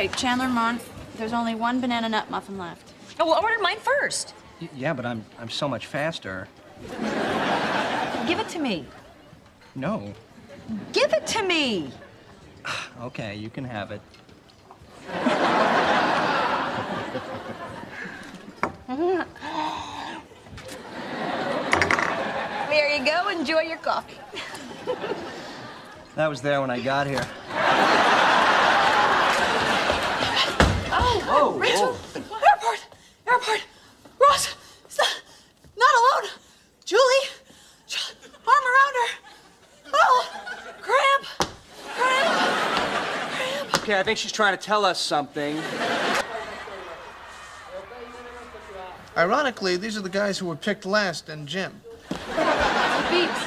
Okay, Chandler Mon, there's only one banana nut muffin left. Oh, well, order mine first. Y- yeah, but I'm I'm so much faster. Give it to me. No. Give it to me. Okay, you can have it. There you go. Enjoy your coffee. That was there when I got here. Oh, Rachel! Airport! Airport! Ross! It's not, not alone! Julie! J- Arm around her! Oh! Cramp! Cramp! Okay, I think she's trying to tell us something. Ironically, these are the guys who were picked last in gym. Pheebs.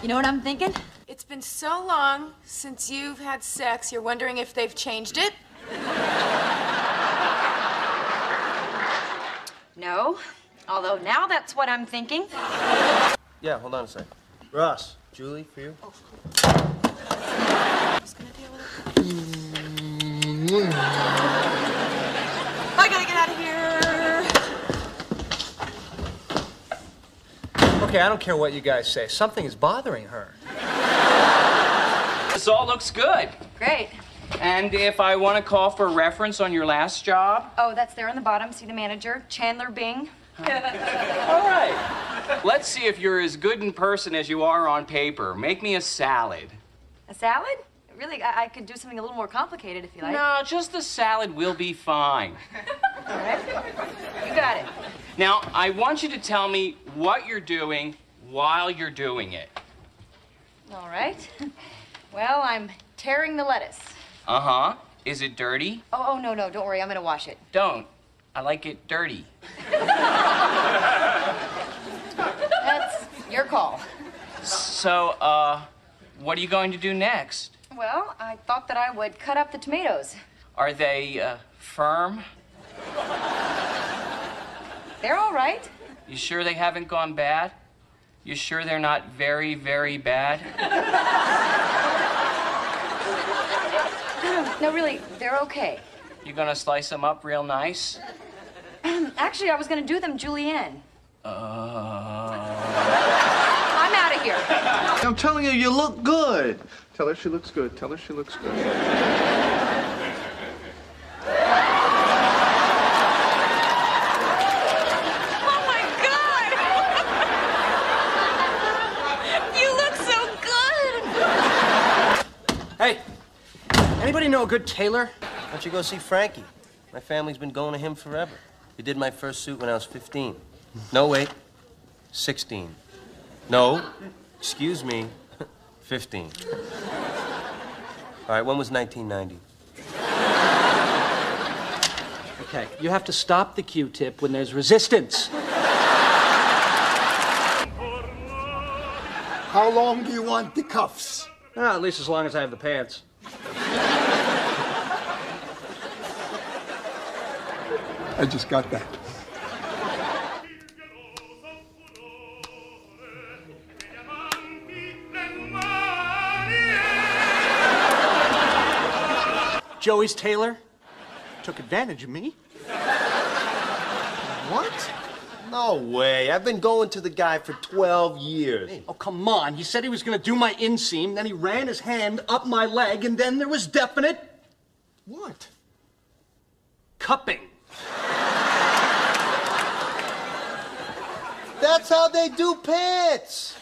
You know what I'm thinking? It's been so long since you've had sex, you're wondering if they've changed it? No. Although now that's what I'm thinking. Yeah, hold on a sec. Ross, Julie, for you. I gotta get out of here! Okay, I don't care what you guys say. Something is bothering her. This all looks good. Great. And if I want to call for reference on your last job, Oh, that's there on the bottom. See the manager, Chandler Bing. all right. Let's see if you're as good in person as you are on paper. Make me a salad. A salad? Really, I, I could do something a little more complicated if you like. No, just the salad will be fine. All right. You got it. Now, I want you to tell me what you're doing while you're doing it. All right. Well, I'm tearing the lettuce. Uh huh. Is it dirty? Oh, oh no, no, don't worry. I'm gonna wash it. Don't. I like it dirty. That's your call. So, uh, what are you going to do next? Well, I thought that I would cut up the tomatoes. Are they uh, firm? They're all right. You sure they haven't gone bad? You sure they're not very, very bad? No, really, they're okay. You gonna slice them up real nice? Actually, I was gonna do them julienne. Uh... I'm out of here. I'm telling you, you look good. Tell her she looks good. Tell her she looks good. Oh my god! you look so good! Hey, anybody know a good tailor? Why don't you go see Frankie? My family's been going to him forever. He did my first suit when I was 15. No, wait. 16. No, excuse me, 15. All right, when was 1990? Okay, you have to stop the Q-tip when there's resistance. How long do you want the cuffs? Ah, at least as long as I have the pants. I just got that. Joey's tailor took advantage of me. What? No way. I've been going to the guy for 12 years. Oh, come on. He said he was going to do my inseam, then he ran his hand up my leg, and then there was definite What? cupping. That's how they do pants.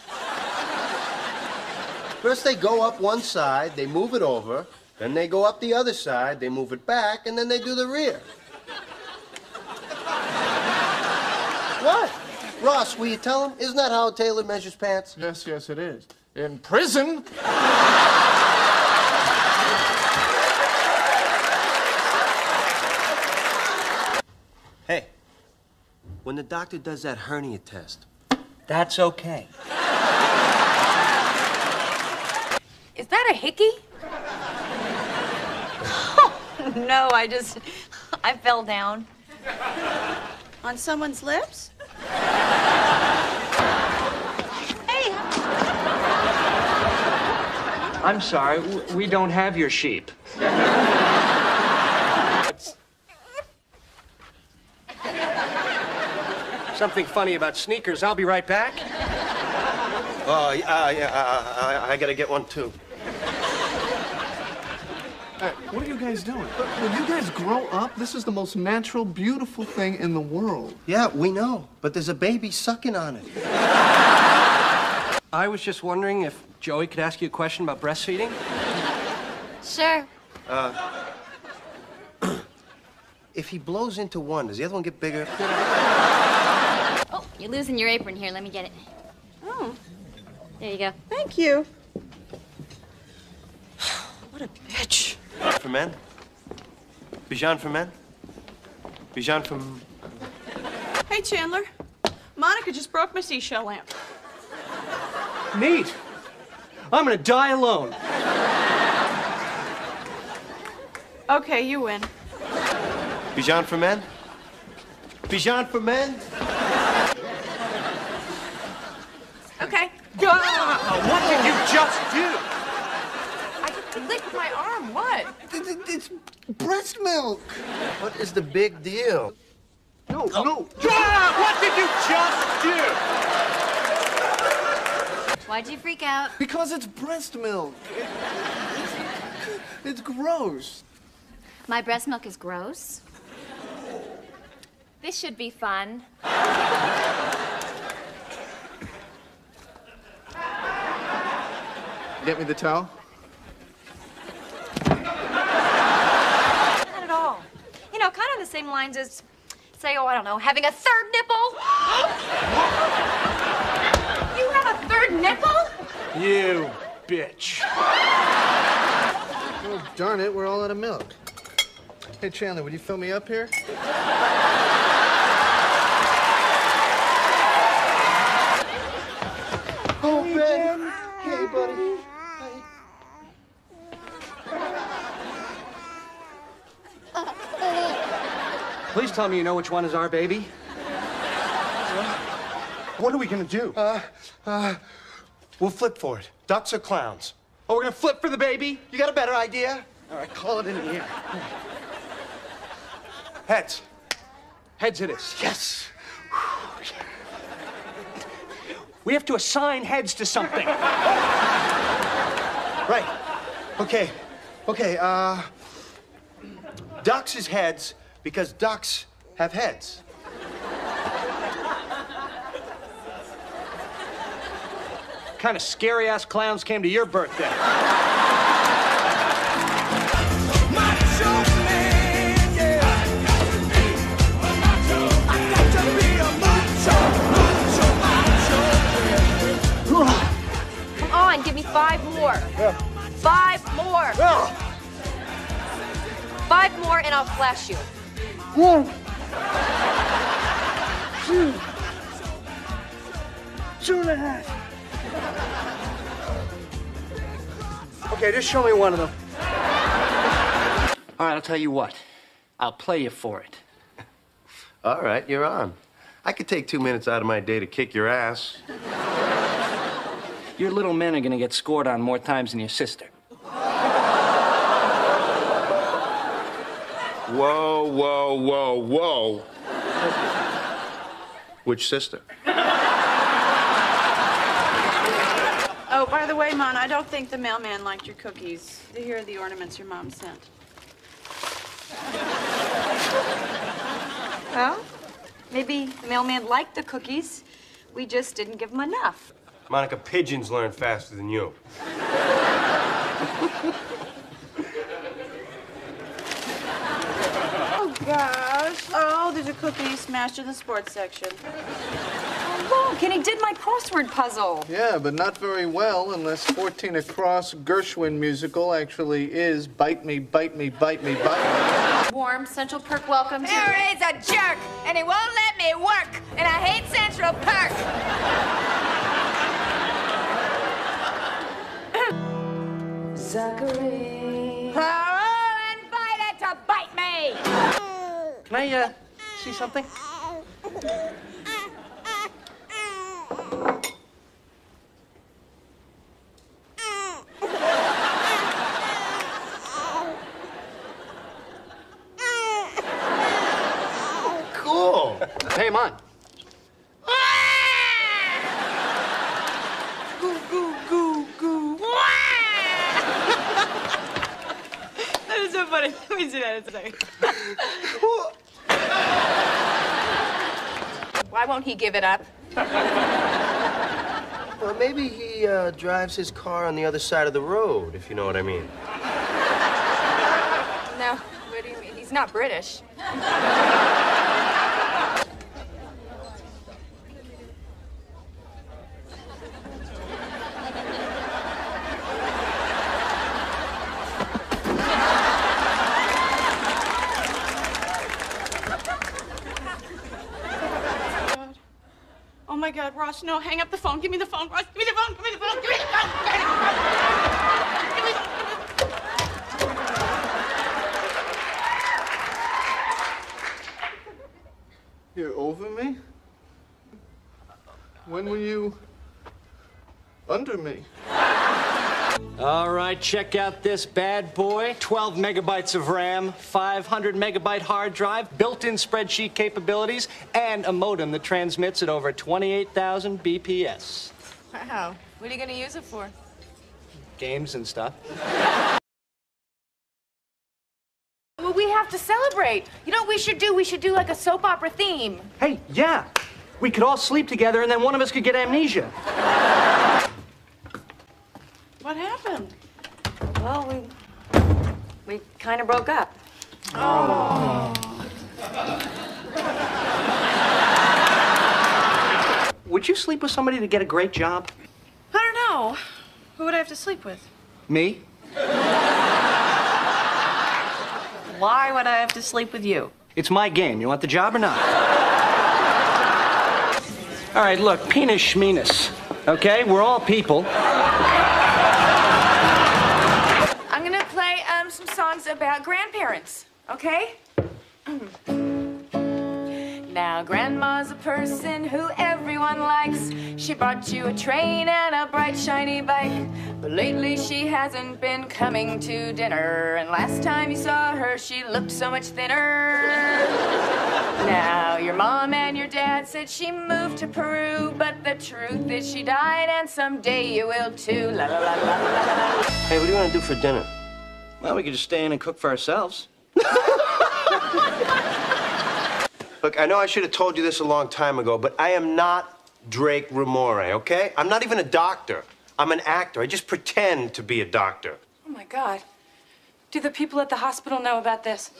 First, they go up one side, they move it over, then they go up the other side, they move it back, and then they do the rear. what? Ross, will you tell him? Isn't that how a tailor measures pants? Yes, yes, it is. In prison, Hey, when the doctor does that hernia test, That's okay. Is that a hickey? no, I just. I fell down. On someone's lips? Hey, I'm sorry, we don't have your sheep. Something funny about sneakers. I'll be right back. Oh, yeah, uh, yeah, uh, I, I gotta get one too. Hey, what are you guys doing? Will you guys grow up? This is the most natural, beautiful thing in the world. Yeah, we know, but there's a baby sucking on it. I was just wondering if Joey could ask you a question about breastfeeding. Sure. If he blows into one, does the other one get bigger? You're losing your apron here. Let me get it. Oh, There you go. thank you. What a bitch. For men? Bijan for men? Bijan from. Hey, Chandler. Monica just broke my seashell lamp. Neat. I'm gonna die alone. Okay, you win. Bijan for men? Bijan for men? Okay. What did you just do? I licked my arm. What? It's breast milk. What is the big deal? No, no. Ah, what did you just do? Why'd you freak out? Because it's breast milk. It- it's, it's gross. My breast milk is gross. This should be fun. Get me the towel. Not at all. You know, kind of the same lines as, say, oh, I don't know, having a third nipple. you have a third nipple? You bitch. Oh, darn it, we're all out of milk. Hey, Chandler, would you fill me up here? Oh, Ben. Hey, buddy. Please tell me you know which one is our baby. What are we gonna do? Uh, We'll flip for it. Ducks or clowns? Oh, we're gonna flip for the baby? You got a better idea? All right, call it in the air. Heads. Heads it is. Yes. We have to assign heads to something. right. Okay. Okay, uh. Ducks is heads because ducks have heads. kind of scary ass clowns came to your birthday? Come on, give me five more. Five more. Five more, and I'll flash you. Okay, just show me one of them. All right, I'll tell you what. I'll play you for it. All right, you're on. I could take two minutes out of my day to kick your ass. Your little men are gonna get scored on more times than your sister. Whoa, whoa, whoa, whoa. Which sister? Oh, by the way, Mon, I don't think the mailman liked your cookies. Here are the ornaments your mom sent. Well, maybe the mailman liked the cookies. We just didn't give him enough. Monica, pigeons learn faster than you. Gosh. Oh, there's a cookie smashed in the sports section. Oh, look, and he did my crossword puzzle. Yeah, but not very well unless 14 Across Gershwin musical actually is Bite Me, Bite Me, Bite Me, Bite Me. Warm Central Perk welcome to. There is a jerk, and he won't let me work, and I hate Central Perk. Zachary. Can I uh, see something? cool. Hey, that is so funny. Let me see that in a second. Won't he give it up? Well, maybe he uh, drives his car on the other side of the road, if you know what I mean. No. What do you mean? He's not British. Oh no, hang up the phone. Give me the phone. Give me the phone. Give me the phone. Give me the phone. Give me the phone. You're over me? When were you under me? All right, check out this bad boy 12 megabytes of RAM, 500 megabyte hard drive, built in spreadsheet capabilities, and a modem that transmits at over 28,000 BPS. Wow. What are you going to use it for? Games and stuff. Well, we have to celebrate. You know what we should do? We should do like a soap opera theme. Hey, yeah. We could all sleep together and then one of us could get amnesia. What happened? Well, we we kind of broke up. Oh. Would you sleep with somebody to get a great job? I don't know. Who would I have to sleep with? Me? Why would I have to sleep with you? It's my game. You want the job or not? All right, look, penis schmenis. Okay? We're all people. Some songs about grandparents, okay? Now, Grandma's a person who everyone likes. She bought you a train and a bright, shiny bike. But lately, she hasn't been coming to dinner. And last time you saw her, she looked so much thinner. Now, your mom and your dad said she moved to Peru. But the truth is, she died, and someday you will too. La la la la la. Hey, what do you want to do for dinner? Well, we could just stay in and cook for ourselves. Look, I know I should have told you this a long time ago, but I am not Drake Ramoray, okay? I'm not even a doctor. I'm an actor. I just pretend to be a doctor. Oh my God. Do the people at the hospital know about this?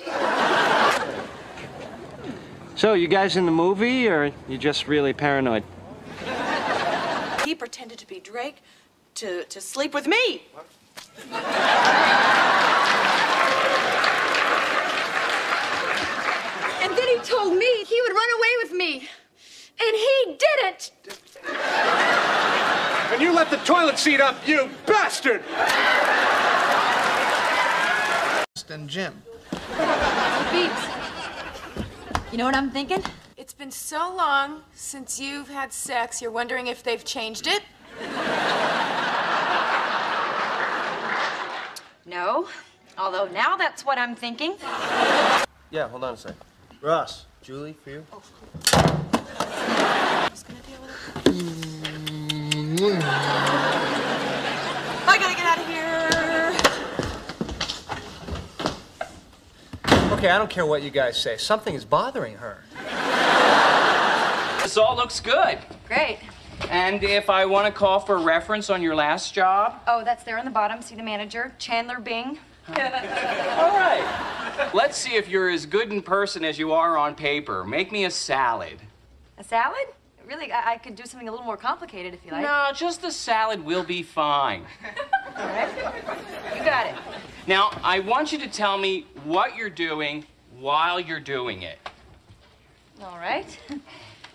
So, you guys in the movie, or you just really paranoid? He pretended to be Drake to, to sleep with me. And then he told me he would run away with me. And he didn't. And you left the toilet seat up, you bastard! And Jim. Pheebs. You know what I'm thinking? It's been so long since you've had sex, you're wondering if they've changed it? No. Although now that's what I'm thinking. Yeah, hold on a sec. Ross, Julie, for you? I gotta get out of here. Okay, I don't care what you guys say. Something is bothering her. This all looks good. Great. And if I want to call for reference on your last job, Oh, that's there on the bottom. See the manager, Chandler Bing. all right. Let's see if you're as good in person as you are on paper. Make me a salad. A salad? Really, I, I could do something a little more complicated if you like. No, just the salad will be fine. All right. You got it. Now, I want you to tell me what you're doing while you're doing it. All right.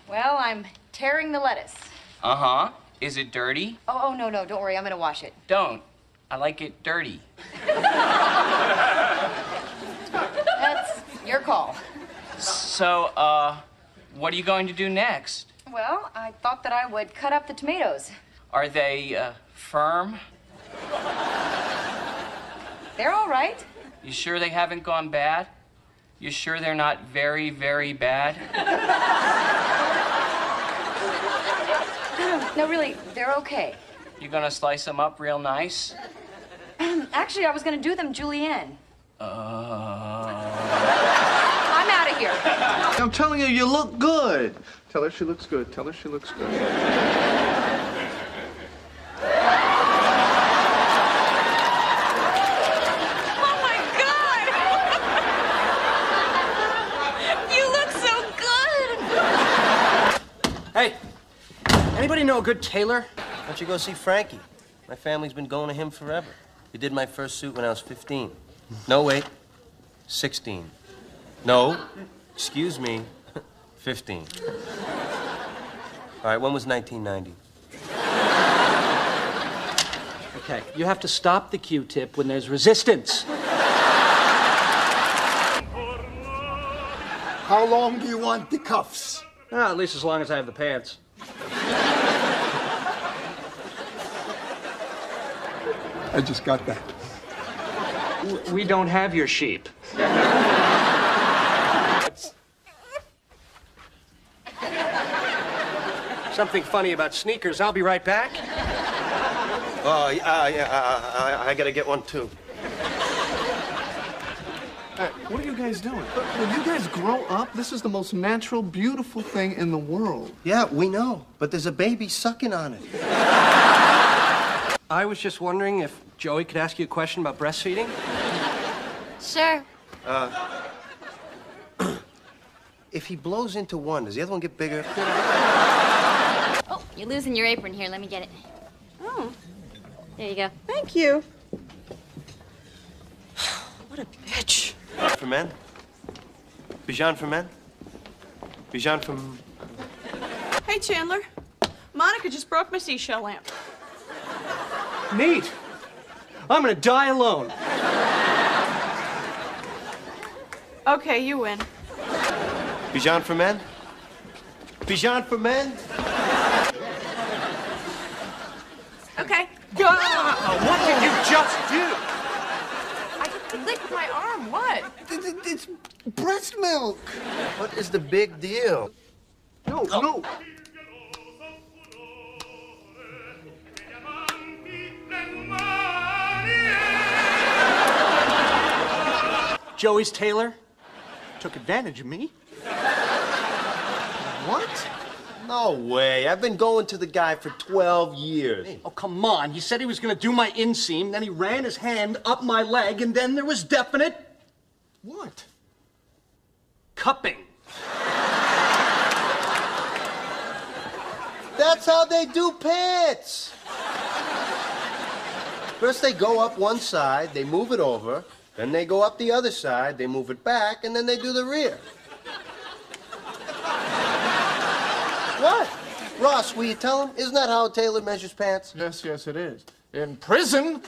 Well, I'm tearing the lettuce. Uh huh. Is it dirty? Oh, oh no, no, don't worry. I'm gonna wash it. Don't. I like it dirty. Your call. So, uh, what are you going to do next? Well, I thought that I would cut up the tomatoes. Are they uh, firm? They're all right. You sure they haven't gone bad? You sure they're not very, very bad? No, really, they're okay. You gonna slice them up real nice? Actually, I was gonna do them julienne. I'm out of here. I'm telling you, you look good. Tell her she looks good. Tell her she looks good. Oh my God! you look so good! Hey, anybody know a good tailor? Why don't you go see Frankie? My family's been going to him forever. He did my first suit when I was 15. No, wait, 16. No, excuse me, 15. All right, when was 1990? Okay, you have to stop the Q-tip when there's resistance. How long do you want the cuffs? Ah, at least as long as I have the pants. I just got that. We don't have your sheep. Something funny about sneakers. I'll be right back. Oh, yeah, yeah, I, I, I gotta get one too. Hey, what are you guys doing? Uh, when you guys grow up, this is the most natural, beautiful thing in the world. Yeah, we know, but there's a baby sucking on it. I was just wondering if Joey could ask you a question about breastfeeding. Sure. Uh, if he blows into one, does the other one get bigger? Oh, you're losing your apron here. Let me get it. Oh, There you go. thank you. What a bitch. For men? Bijan for men? Bijan for... Hey, Chandler. Monica just broke my seashell lamp. Neat. I'm gonna die alone. Okay, you win. Bijan for men? Bijan for men? Okay. What did you just do? I just licked my arm. What? It's breast milk. What is the big deal? No, oh. no. Joey's tailor took advantage of me. What? No way. I've been going to the guy for 12 years. Oh, come on. He said he was gonna do my inseam, then he ran his hand up my leg, and then there was definite What? cupping. That's how they do pants. First, they go up one side, they move it over. Then they go up the other side, they move it back, and then they do the rear. what? Ross, will you tell him? Isn't that how a tailor measures pants? Yes, yes, it is. In prison,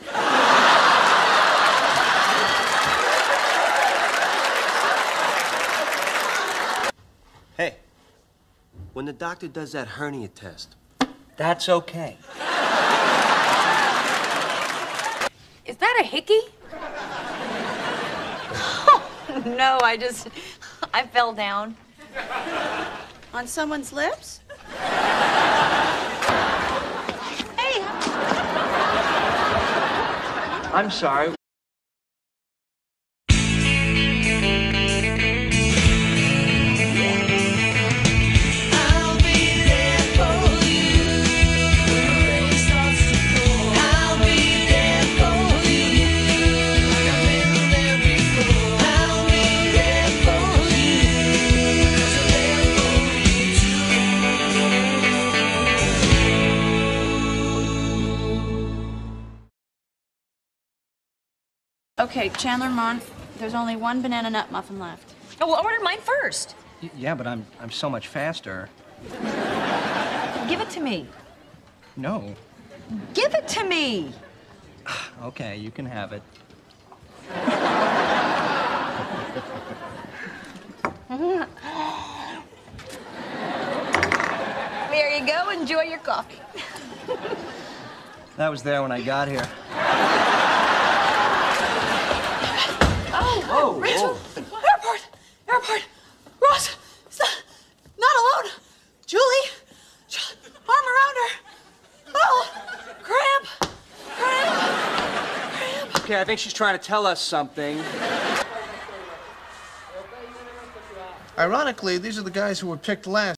Hey, when the doctor does that hernia test, That's okay. Is that a hickey? No, I just I fell down. On someone's lips? Hey, I'm sorry. Chandler Mon, there's only one banana nut muffin left. oh, well, order mine first. Yeah, but I'm I'm so much faster. Give it to me. No. Give it to me. Okay, you can have it. There you go. Enjoy your coffee. That was there when I got here. Oh, Rachel! Airport! Airport! Ross! Stop. Not alone! Julie! Ju- Arm around her! Oh! Cramp! Cramp! Cramp! Okay, I think she's trying to tell us something. Ironically, these are the guys who were picked last.